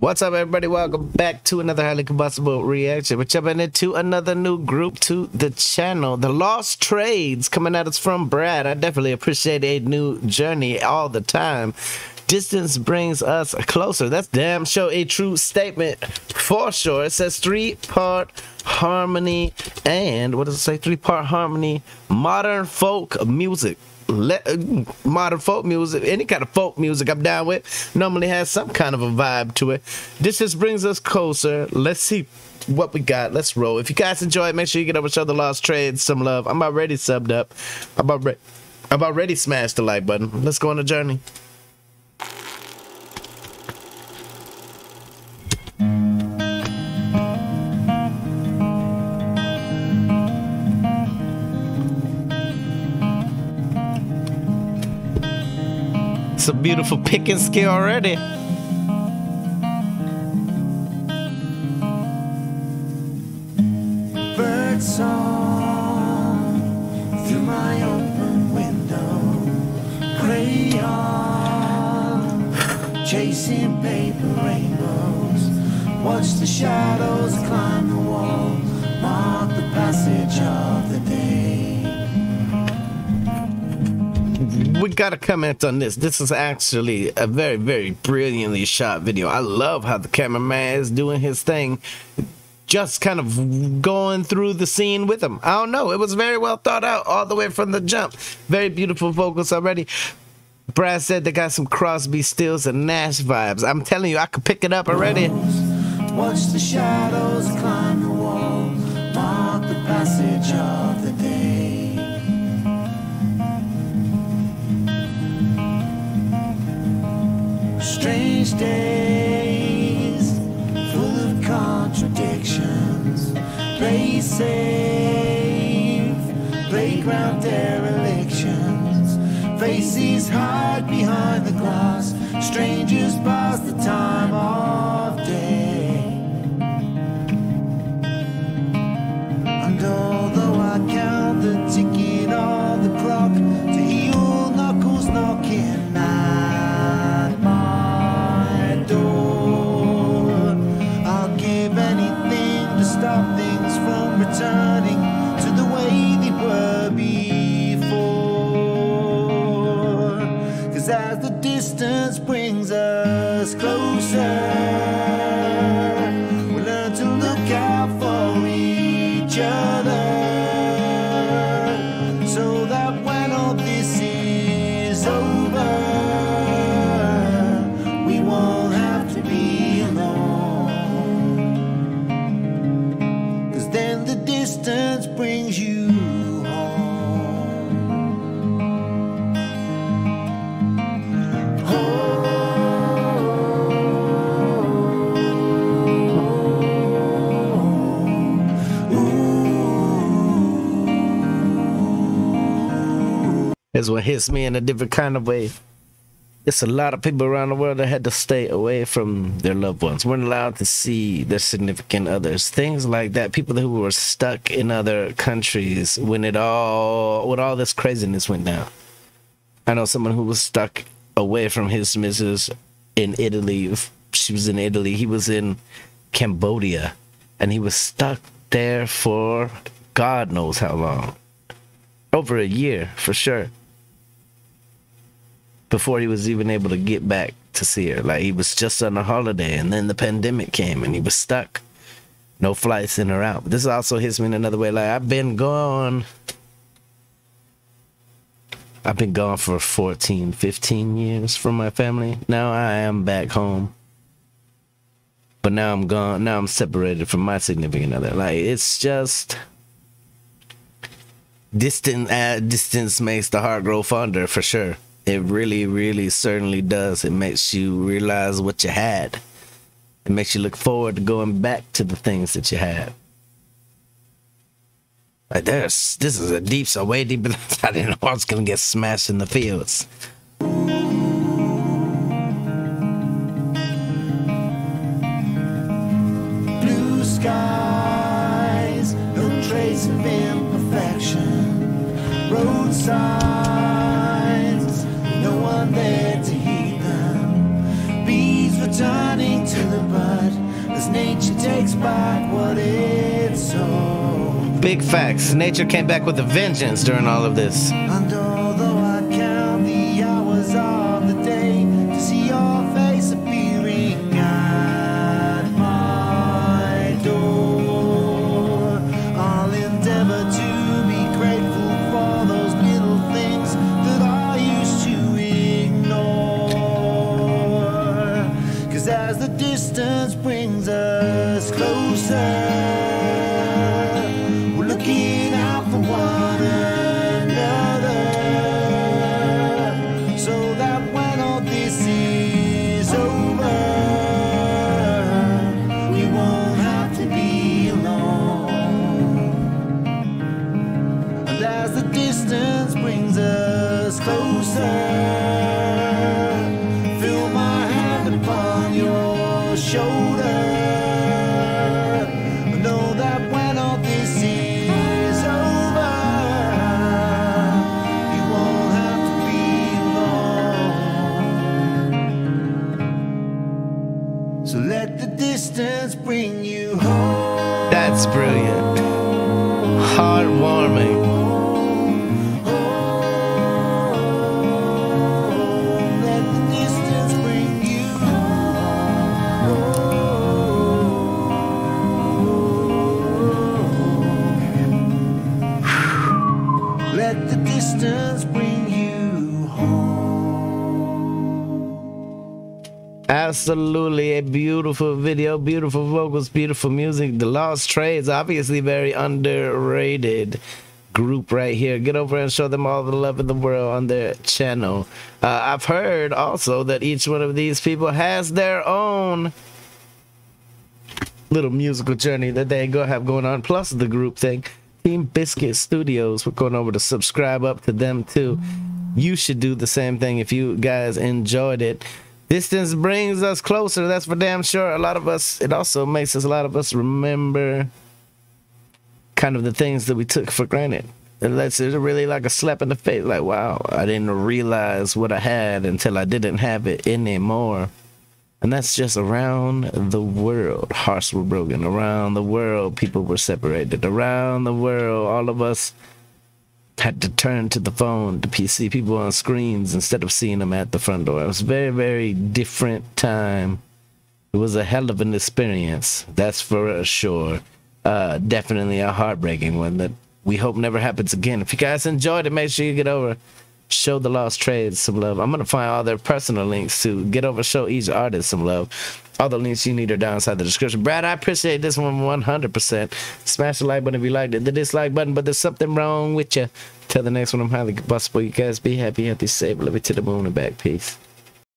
What's up, everybody? Welcome back to another highly combustible reaction. We're jumping into another new group to the channel. The Lost Trades coming at us from Brad. I definitely appreciate a new journey all the time. Distance brings us closer. That's damn sure a true statement for sure. It says three part harmony and what does it say? Three part harmony, modern folk music modern folk music, any kind of folk music I'm down with, normally has some kind of a vibe to it. This just brings us closer. Let's see what we got. Let's roll. If you guys enjoy it, make sure you get over show the Lost Trades some love. I'm already subbed up. I'm already, I'm already smashed the like button. Let's go on a journey. It's a beautiful picking skill already. bird song through my open window. Crayon chasing paper rainbows. Watch the shadows climb the wall. Mark the passage of the day. We gotta comment on this. This is actually a very, very brilliantly shot video. I love how the cameraman is doing his thing, just kind of going through the scene with him. I don't know. It was very well thought out all the way from the jump. Very beautiful vocals already. Brad said they got some Crosby, Stills, and Nash vibes. I'm telling you, I could pick it up already. Watch the shadows climb the wall. Mark the passage of the Play safe, playground derelictions. Faces hide behind the glass. Strangers pass the time of things from returning to the way they were before. Cause as the distance brings us closer, we learn to look out for each other. Distance brings you Is what hits me in a different kind of way. It's a lot of people around the world that had to stay away from their loved ones, weren't allowed to see their significant others, things like that. People who were stuck in other countries when it all, when all this craziness went down. I know someone who was stuck away from his missus in Italy. She was in Italy. He was in Cambodia, and he was stuck there for God knows how long, over a year for sure before he was even able to get back to see her. Like he was just on a holiday and then the pandemic came and he was stuck. No flights in or out. But this also hits me in another way. Like I've been gone. I've been gone for 14, 15 years from my family. Now I am back home. But now I'm gone. Now I'm separated from my significant other. Like it's just distant uh, distance makes the heart grow fonder for sure. It really, really certainly does. It makes you realize what you had. It makes you look forward to going back to the things that you had. Like there's this is a deep so way deeper I didn't know I was gonna get smashed in the fields. blue skies, no trace of imperfection. Road nature takes back what it sold. Big facts. Nature came back with a vengeance during all of this. Closer, feel my hand upon your shoulder. Know that when all this is over, you won't have to be alone. So let the distance bring you home. That's brilliant. Heartwarming. Absolutely a beautiful video, beautiful vocals, beautiful music. The Lost Trades, obviously very underrated group right here. Get over and show them all the love in the world on their channel. Uh, I've heard also that each one of these people has their own little musical journey that they go have going on, plus the group thing. Team Biscuit Studios, we're going over to subscribe up to them too. You should do the same thing if you guys enjoyed it. Distance brings us closer, that's for damn sure. A lot of us, it also makes us, a lot of us remember kind of the things that we took for granted. It lets it really like a slap in the face, like, wow, I didn't realize what I had until I didn't have it anymore. And that's just around the world. Hearts were broken. Around the world, people were separated. Around the world, all of us had to turn to the phone, to PC, people on screens instead of seeing them at the front door. It was a very, very different time. It was a hell of an experience. That's for sure. Uh, definitely a heartbreaking one that we hope never happens again. If you guys enjoyed it, make sure you get over show the lost trades some love. I'm gonna find all their personal links to get over, show each artist some love. All the links you need are down inside the description. Brad, I appreciate this one 100%. Smash the like button if you liked it. The dislike button, but there's something wrong with you. Till the next one, I'm highly combustible. You guys be happy, happy, safe. Love you to the moon and back. Peace.